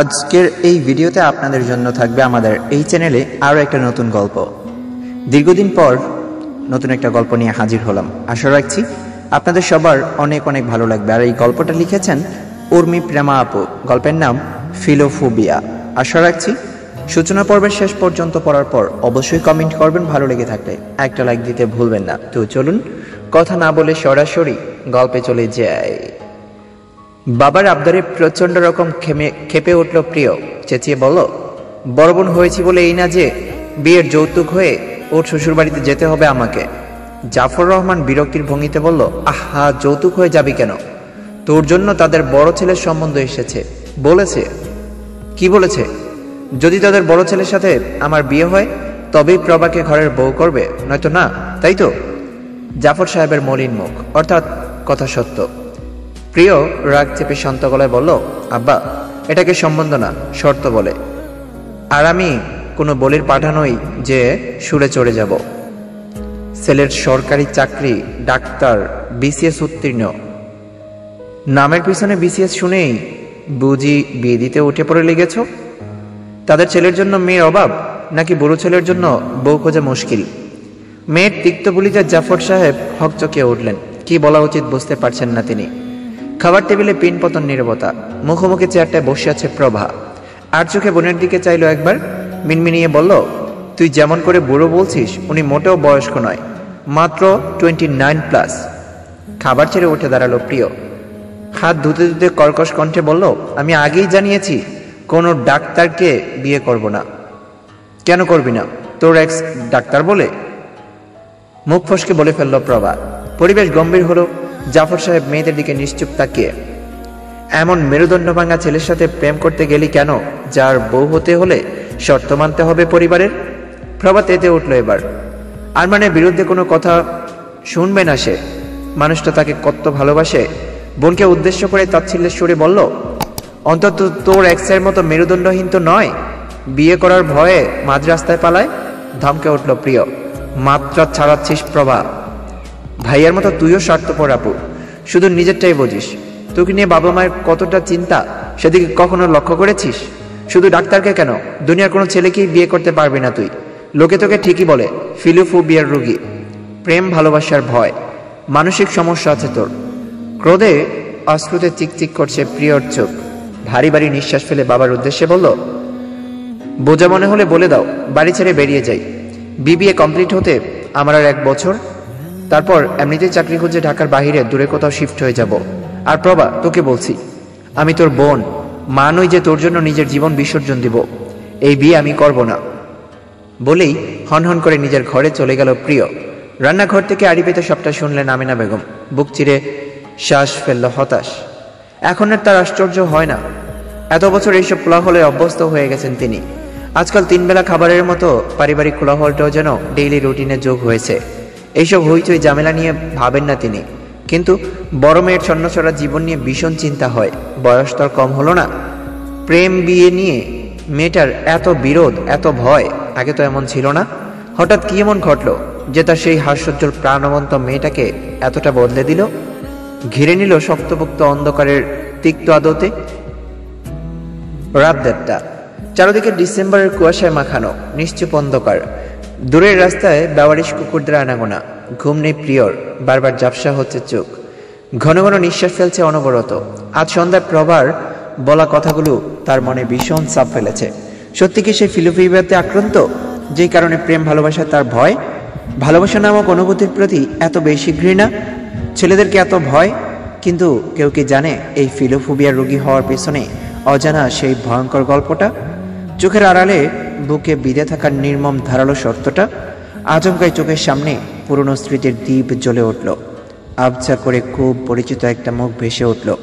আজকের এই ভিডিওতে আপনাদের জন্য থাকবে আমাদের এই চ্যানেলে আরও একটা নতুন গল্প। দীর্ঘদিন পর নতুন একটা গল্প নিয়ে হাজির হলাম। আশা রাখছি আপনাদের সবার অনেক অনেক ভালো লাগবে। আর এই গল্পটা লিখেছেন উর্মি প্রেমা আপু। গল্পের নাম ফিলোফোবিয়া। আশা রাখছি সূচনা পর্বের শেষ পর্যন্ত পড়ার পর অবশ্যই কমেন্ট করবেন, ভালো লেগে থাকলে একটা লাইক দিতে ভুলবেন না। তো চলুন, কথা না বলে সরাসরি গল্পে চলে যায় বাবার আবদারে প্রচণ্ড রকম খেমে, খেপে উঠল প্রিয়। চেঁচিয়ে বলল, বড় বোন হয়েছি বলে এই না যে বিয়ের যৌতুক হয়ে ওর শ্বশুরবাড়িতে যেতে হবে আমাকে। জাফর রহমান বিরক্তির ভঙ্গিতে বলল, আহা, যৌতুক হয়ে যাবি কেন? তোর জন্য তাদের বড় ছেলের সম্বন্ধ এসেছে। বলেছে? কি বলেছে? যদি তাদের বড় ছেলের সাথে আমার বিয়ে হয়, তবেই প্রভাকে ঘরের বউ করবে, নয়তো না, তাই তো? জাফর সাহেবের মলিন মুখ, অর্থাৎ কথা সত্য। প্রিয় রাগ চেপে শান্ত গলায় বলল, আব্বা, এটাকে সম্বন্ধ না, শর্ত বলে। আর আমি কোনো বলির পাঠানোই যে সুরে চড়ে যাব। ছেলের সরকারি চাকরি ডাক্তার বিসিএস উত্তীর্ণ। নামের পিছনে বিসিএস শুনেই বুঝি বিয়ে দিতে উঠে পড়ে লেগেছ? তাদের ছেলের জন্য মেয়ের অভাব নাকি বুড়ো ছেলের জন্য বউ খোঁজা মুশকিল? মেয়ের তিক্ত বলিতে জাফর সাহেব হকচকিয়ে উঠলেন। কি বলা উচিত বুঝতে পারছেন না তিনি। খাবার টেবিলে পিন পতন নিরবতা, মুখোমুখি চেয়ারটায় বসে আছে প্রভা। আর চোখে বোনের দিকে চাইলো একবার, মিনমিনিয়ে বলল, তুই যেমন করে বুড়ো বলছিস, উনি মোটেও বয়স্ক নয়, মাত্র টোয়েন্টি নাইন প্লাস। খাবার ছেড়ে উঠে দাঁড়াল প্রিয়। হাত ধুতে ধুতে কর্কশ কণ্ঠে বলল, আমি আগেই জানিয়েছি, কোনো ডাক্তারকে বিয়ে করব না। কেন করবি না? তোর এক্স ডাক্তার বলে? মুখ ফসকে বলে ফেলল প্রভা। পরিবেশ গম্ভীর হলো জাফর সাহেব মেয়েদের দিকে নিশ্চুপ তাকিয়ে, এমন মেরুদণ্ড ভাঙা ছেলের সাথে প্রেম করতে গেলি কেন? যার বউ হতে হলে শর্ত মানতে হবে পরিবারের? প্রভা তেতে উঠল এবার। আর মানে বিরুদ্ধে কোনো কথা শুনবে না সে। মানুষটা তাকে কত ভালোবাসে। বোনকে উদ্দেশ্য করে তাচ্ছিল্যের সুরে বলল, অন্তত তোর এক্সের মতো মেরুদণ্ডহীন তো নয়। বিয়ে করার ভয়ে মাঝ রাস্তায় পালায়? ধমকে উঠল প্রিয়, মাত্রা ছাড়াচ্ছিস প্রভা। ভাইয়ার মতো তুইও স্বার্থপর, আপু। শুধু নিজেরটাই বুঝিস। তোকে নিয়ে বাবা মায়ের কতটা চিন্তা, সেদিকে কখনো লক্ষ্য করেছিস? শুধু ডাক্তারকে কেন? দুনিয়ার কোনো ছেলেকেই বিয়ে করতে পারবি না তুই। লোকে তোকে ঠিকই বলে ফিলোফোবিয়ার রুগী। প্রেম, ভালোবাসার ভয়। মানসিক সমস্যা আছে তোর। ক্রোধে অশ্রুতে চিকচিক করছে প্রিয়র চোখ। ভারী ভারী নিঃশ্বাস ফেলে বাবার উদ্দেশ্যে বলল, বোঝা মনে হলে বলে দাও, বাড়ি ছেড়ে বেরিয়ে যাই। বিবিএ কমপ্লিট হতে আমার আর এক বছর তারপর এমনিতেই চাকরি খুঁজে ঢাকার বাহিরে দূরে কোথাও শিফট হয়ে যাব। আর প্রভা, তোকে বলছি, আমি তোর বোন। মা নই যে তোর জন্য নিজের জীবন বিসর্জন দিব। এই বিয়ে আমি করব না। বলেই হনহন করে নিজের ঘরে চলে গেল প্রিয়। রান্নাঘর থেকে আড়ি পেতে সবটা শুনলেন আমিনা বেগম। বুক চিরে শ্বাস ফেলল হতাশ। এখন আর তার আশ্চর্য হয় না। এত বছর এইসব কোলাহলে অভ্যস্ত হয়ে গেছেন তিনি। আজকাল তিনবেলা খাবারের মতো পারিবারিক কোলাহলটাও যেন ডেইলি রুটিনে যোগ হয়েছে। এইসব হইচই ঝামেলা নিয়ে ভাবেন না তিনি। কিন্তু বড় মেয়ের ছন্নছড়া জীবন নিয়ে ভীষণ চিন্তা হয়। বয়স তো আর কম হলো না। প্রেম বিয়ে নিয়ে মেয়েটার এত বিরোধ, এত ভয়, আগে তো এমন ছিল না। হঠাৎ কি এমন ঘটলো যে তার সেই হাস্যোজ্জ্বল প্রাণবন্ত মেয়েটাকে এতটা বদলে দিল? ঘিরে নিল শক্তপোক্ত অন্ধকারের তিক্ত আদতে। রাত দেড়টা। চারদিকে ডিসেম্বরের কুয়াশায় মাখানো, নিশ্চুপ অন্ধকার। দূরের রাস্তায় ব্যবহারিস কুকুরদের আনাগোনা। ঘুম নেই প্রিয়র, বারবার ঝাপসা হচ্ছে চোখ। ঘন ঘন নিঃশ্বাস ফেলছে অনবরত। আজ সন্ধ্যায় প্রভার বলা কথাগুলো তার মনে ভীষণ চাপ ফেলেছে। সত্যি কি সে ফিলোফিবিয়াতে আক্রান্ত? যেই কারণে প্রেম, ভালোবাসা, তার ভয়? ভালোবাসা নামক অনুভূতির প্রতি এত বেশি ঘৃণা? ছেলেদেরকে এত ভয়? কিন্তু কেউ কি জানে এই ফিলোফোবিয়ার রোগী হওয়ার পেছনে অজানা সেই ভয়ঙ্কর গল্পটা? চোখের আড়ালে বুকে বিঁধে থাকার নির্মম ধারালো সত্যটা আচমকায় চোখের সামনে পুরনো স্মৃতির দ্বীপ জ্বলে উঠল। আবছা করে খুব পরিচিত একটা মুখ ভেসে উঠল।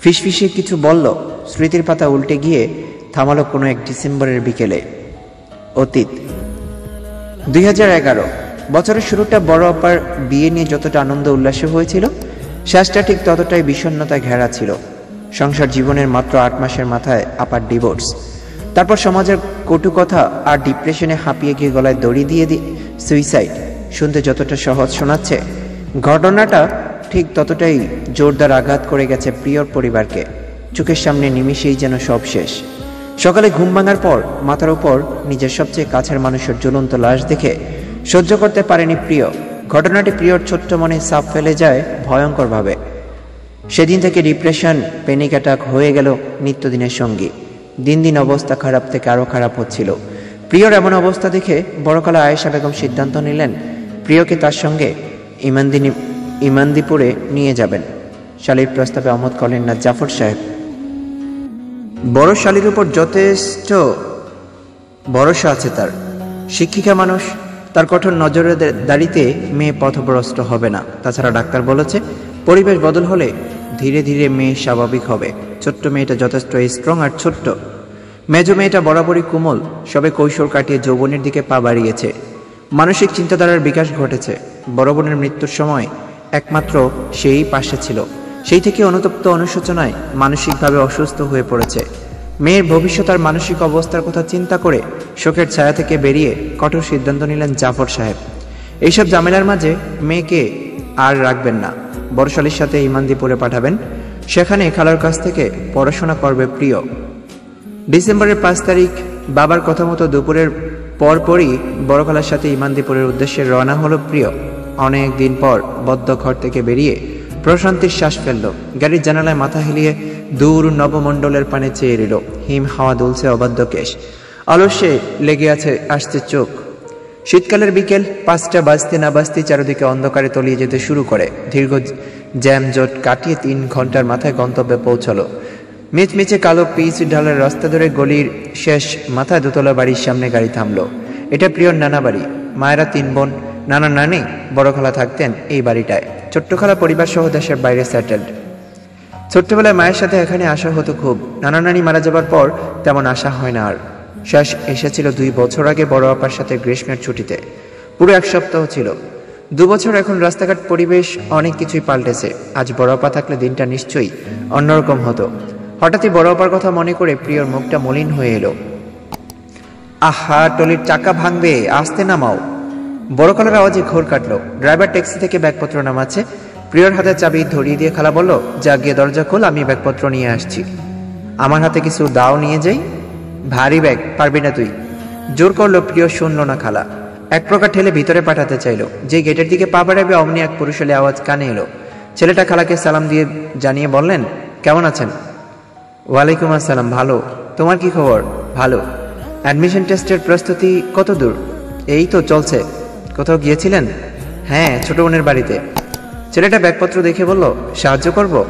ফিসফিসে কিছু বলল, স্মৃতির পাতা উল্টে গিয়ে থামালো কোনো এক ডিসেম্বরের বিকেলে। অতীত। দুই বছরের শুরুটা বড় আপার বিয়ে নিয়ে যতটা আনন্দ উল্লাসে হয়েছিল, শেষটা ঠিক ততটাই বিষণ্ণতায় ঘেরা ছিল। সংসার জীবনের মাত্র আট মাসের মাথায় আপার ডিভোর্স। তারপর সমাজের কটু কথা আর ডিপ্রেশনে হাঁপিয়ে গিয়ে গলায় দড়ি দিয়ে দি সুইসাইড শুনতে যতটা সহজ শোনাচ্ছে। ঘটনাটা ঠিক ততটাই জোরদার আঘাত করে গেছে প্রিয়র পরিবারকে। চোখের সামনে নিমিশেই যেন সব শেষ। সকালে ঘুম ভাঙার পর মাথার উপর নিজের সবচেয়ে কাছের মানুষের জ্বলন্ত লাশ দেখে সহ্য করতে পারেনি প্রিয়। ঘটনাটি প্রিয়র ছোট্ট মনে সাপ ফেলে যায় ভয়ঙ্করভাবে। সেদিন থেকে ডিপ্রেশন প্যানিক অ্যাটাক হয়ে গেল নিত্যদিনের সঙ্গী। দিন দিন অবস্থা খারাপ থেকে আরও খারাপ হচ্ছিল। প্রিয়র এমন অবস্থা দেখে বড়কালা আয়েশা বেগম সিদ্ধান্ত নিলেন, প্রিয়কে তার সঙ্গে ইমানদিনী ইমানদিপুরে নিয়ে যাবেন। শালির প্রস্তাবে অমত করলেন না জাফর সাহেব। বড় শালির উপর যথেষ্ট ভরসা আছে তার। শিক্ষিকা মানুষ, তার কঠোর নজরে দাঁড়িতে মেয়ে পথভ্রষ্ট হবে না। তাছাড়া ডাক্তার বলেছে, পরিবেশ বদল হলে ধীরে ধীরে মেয়ে স্বাভাবিক হবে। ছোট্ট মেয়েটা যথেষ্ট স্ট্রং আর ছোট্ট। মেজ মেয়েটা বরাবরই কোমল, সবে কৈশোর কাটিয়ে যৌবনের দিকে পা বাড়িয়েছে। মানসিক চিন্তাধারার বিকাশ ঘটেছে। বড় বোনের মৃত্যুর সময় একমাত্র সেই পাশে ছিল। সেই থেকে অনুতপ্ত অনুশোচনায় মানসিকভাবে অসুস্থ হয়ে পড়েছে। মেয়ের ভবিষ্যৎ আর মানসিক অবস্থার কথা চিন্তা করে শোকের ছায়া থেকে বেরিয়ে কঠোর সিদ্ধান্ত নিলেন জাফর সাহেব। এইসব জামেলার মাঝে মেয়েকে আর রাখবেন না। বরশালীর সাথে ইমানদিপুরে পাঠাবেন, সেখানে খালার কাছ থেকে পড়াশোনা করবে প্রিয়। ডিসেম্বরের পাঁচ তারিখ, বাবার কথা মতো দুপুরের পরপরই বড়খালার সাথে ইমানদিপুরের উদ্দেশ্যে রওনা হলো প্রিয়। অনেক দিন পর বদ্ধ ঘর থেকে বেরিয়ে প্রশান্তির শ্বাস ফেলল। গাড়ির জানালায় মাথা হেলিয়ে দূর নবমণ্ডলের পানে চেয়ে এলো হিম হাওয়া দুলছে অবাধ্য কেশ। অলস্যে লেগে আছে, আসছে চোখ। শীতকালের বিকেল পাঁচটা বাজতে না বাজতে চারিদিকে অন্ধকারে তলিয়ে যেতে শুরু করে। দীর্ঘ জ্যামজট কাটিয়ে তিন ঘণ্টার মাথায় গন্তব্যে পৌঁছলো। মিচমিচে কালো পিচ ঢালের রাস্তা ধরে গলির শেষ মাথায় দোতলা বাড়ির সামনে গাড়ি থামলো। এটা প্রিয়র নানা বাড়ি। মায়েরা তিন বোন, নানা নানি, বড় খালা থাকতেন এই বাড়িটায়। ছোট্ট খালা পরিবার সহ দেশের বাইরে সেটেলড ছোট্টবেলায় মায়ের সাথে এখানে আসা হতো খুব। নানা নানি মারা যাবার পর তেমন আসা হয় না আর। শেষ এসেছিল দুই বছর আগে বড় আপার সাথে গ্রীষ্মের ছুটিতে। পুরো এক সপ্তাহ ছিল। দু বছর এখন রাস্তাঘাট পরিবেশ অনেক কিছুই পাল্টেছে। আজ বড় আপা থাকলে দিনটা নিশ্চয়ই অন্যরকম হতো। হঠাৎই বড় অপার কথা মনে করে প্রিয়র মুখটা মলিন হয়ে এলো। আহা, টলির চাকা ভাঙবে, আসতে নামাও। বড় কলার আওয়াজে ঘোর কাটলো। ড্রাইভার ট্যাক্সি থেকে ব্যাগপত্র নামাচ্ছে। প্রিয়র হাতে চাবি ধরিয়ে দিয়ে খালা বলল, যা গিয়ে দরজা খোল, আমি ব্যাগপত্র নিয়ে আসছি। আমার হাতে কিছু দাও নিয়ে যাই। ভারী ব্যাগ, পারবি না তুই। জোর করল প্রিয় শুনল না খালা। এক প্রকার ঠেলে ভিতরে পাঠাতে চাইলো। যে গেটের দিকে পা বাড়াবে, অমনি এক পুরুষের আওয়াজ কানে এলো। ছেলেটা খালাকে সালাম দিয়ে জানিয়ে বললেন, কেমন আছেন? ওয়ালাইকুম আসসালাম, ভালো। তোমার কি খবর? ভালো। অ্যাডমিশন টেস্টের প্রস্তুতি কত দূর? এই তো চলছে। কোথাও গিয়েছিলেন? হ্যাঁ ছোট বোনের বাড়িতে। ছেলেটা ব্যাগপত্র দেখে বলল, সাহায্য করব?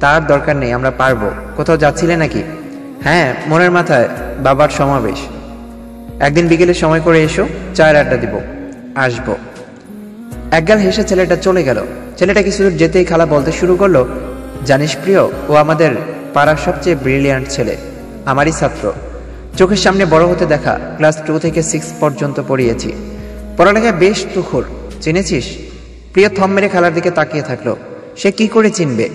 তার দরকার নেই, আমরা পারব। কোথাও যাচ্ছিলে নাকি? হ্যাঁ মনের মাথায় বাবার সমাবেশ। একদিন বিকেলে সময় করে এসো, চায়ের আড্ডা দিব, আসব। একগাল হেসে ছেলেটা চলে গেল। ছেলেটা কিছু দূর যেতেই খালা বলতে শুরু করল, জানিস প্রিয়, ও আমাদের পাড়ার সবচেয়ে ব্রিলিয়ান্ট ছেলে, আমারই ছাত্র। চোখের সামনে বড় হতে দেখা ক্লাস টু থেকে সিক্স পর্যন্ত পড়িয়েছি। পড়ালেখায় বেশ তুখর, চিনেছিস? প্রিয় থম মেরে খালার দিকে তাকিয়ে থাকল। সে কি করে চিনবে?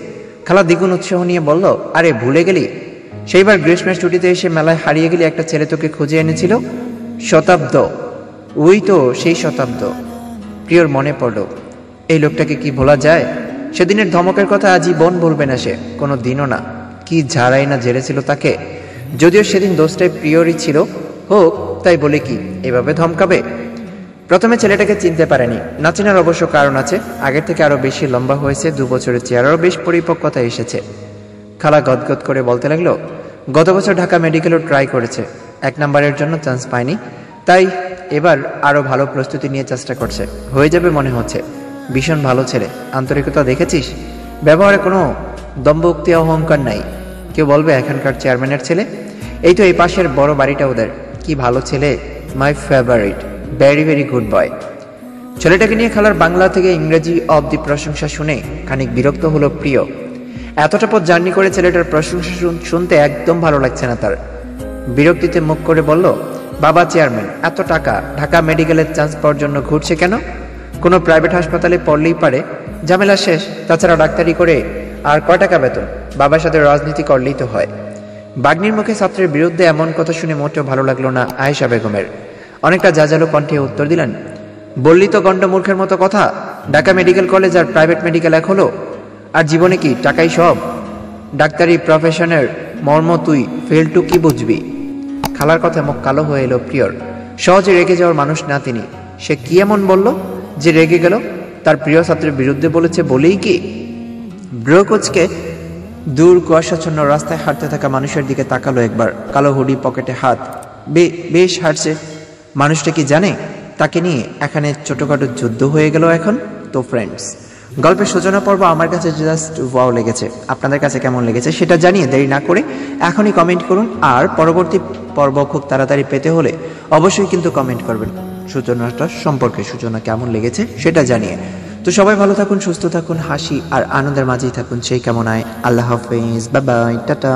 খালা দ্বিগুণ উৎসাহ নিয়ে বলল, আরে ভুলে গেলি? সেইবার গ্রীষ্মের ছুটিতে এসে মেলায় হারিয়ে গেলে একটা ছেলে তোকে খুঁজে এনেছিল, শতাব্দ। ওই তো সেই শতাব্দ। প্রিয়র মনে পড়ল, এই লোকটাকে কি ভোলা যায়? সেদিনের ধমকের কথা আজীবন বলবে না সে, কোনো দিনও না। কি ঝাড়াই না জেরেছিল তাকে? যদিও সেদিন দোষটাই প্রিয়রই ছিল, হোক, তাই বলে কি, এভাবে ধমকাবে? প্রথমে ছেলেটাকে চিনতে পারেনি। না চেনার অবশ্য কারণ আছে, আগের থেকে আরও বেশি লম্বা হয়েছে দু বছরের চেয়ারও বেশ পরিপক্কতা এসেছে। খালা গদগদ করে বলতে লাগল, গত বছর ঢাকা মেডিকেলও ট্রাই করেছে। এক নম্বরের জন্য চান্স পায়নি। তাই এবার আরও ভালো প্রস্তুতি নিয়ে চেষ্টা করছে। হয়ে যাবে মনে হচ্ছে। ভীষণ ভালো ছেলে। আন্তরিকতা দেখেছিস? ব্যবহারে কোনো দম্ভক্তি অহংকার নাই। কেউ বলবে এখানকার চেয়ারম্যানের ছেলে? এই তো এই পাশের বড় বাড়িটা ওদের। কি ভালো ছেলে। My favourite. Very very good boy. ছেলেটাকে নিয়ে খেলার বাংলা থেকে ইংরেজি অব্দি প্রশংসা শুনে খানিক বিরক্ত হলো প্রিয়। এতটা পথ জার্নি করে ছেলেটার প্রশংসা শুনতে একদম ভালো লাগছে না তার। বিরক্তিতে মুখ করে বলল, বাবা চেয়ারম্যান, এত টাকা, ঢাকা মেডিকেলের চান্স পাওয়ার জন্য ঘুরছে কেন? কোনো প্রাইভেট হাসপাতালে পড়লেই পারে। ঝামেলা শেষ, তাছাড়া ডাক্তারি করে আর কয় টাকা বেতন? বাবার সাথে রাজনীতি করলেই তো হয়। বাগ্নির মুখে ছাত্রের বিরুদ্ধে এমন কথা শুনে মোটেও ভালো লাগল না আয়েশা বেগমের। অনেকটা জাজালো কণ্ঠে উত্তর দিলেন, বললি তো গণ্ডমূর্খের মতো কথা, ঢাকা মেডিকেল কলেজ আর প্রাইভেট মেডিকেল এক হলো। আর জীবনে কি টাকাই সব? ডাক্তারি প্রফেশনের মর্ম তুই ফেল টু কি বুঝবি? খালার কথা মুখ কালো হয়ে এলো প্রিয়র। সহজে রেগে যাওয়ার মানুষ না তিনি। সে কি এমন বলল? যে রেগে গেল? তার প্রিয় ছাত্রের বিরুদ্ধে বলেছে বলেই কি? ব্রোকোচকে দূর কুয়াশাচ্ছন্ন রাস্তায় হাঁটতে থাকা মানুষের দিকে তাকালো একবার। কালো হুডি পকেটে হাত। বে- বেশ হাঁটছে। মানুষটা কি জানে? তাকে নিয়ে এখানে ছোটখাটো যুদ্ধ হয়ে গেল এখন? তো ফ্রেন্ডস গল্পের সূচনা পর্ব আমার কাছে জাস্ট ওয়াও লেগেছে। আপনাদের কাছে কেমন লেগেছে সেটা জানিয়ে দেরি না করে এখনই কমেন্ট করুন। আর পরবর্তী পর্ব খুব তাড়াতাড়ি পেতে হলে অবশ্যই কিন্তু কমেন্ট করবেন। সূচনাটা সম্পর্কে সূচনা কেমন লেগেছে সেটা জানিয়ে। তো সবাই ভালো থাকুন, সুস্থ থাকুন, হাসি আর আনন্দের মাঝেই থাকুন। সেই কামনায় আল্লাহ হাফিজ। Bye bye ta ta.